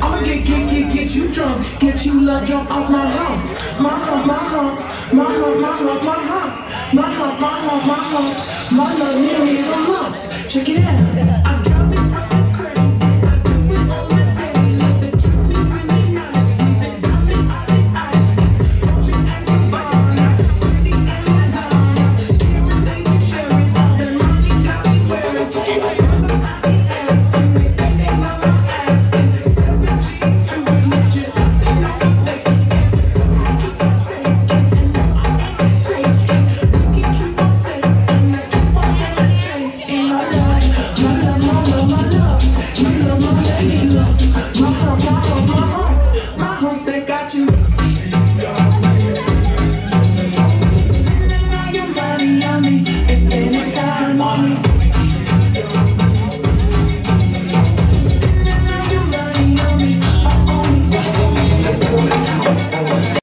I'ma get, get, get, get you drunk. Get you love drunk off my hump. My hump, my hump. My hump, my hump, my hump. My my my. My love. you.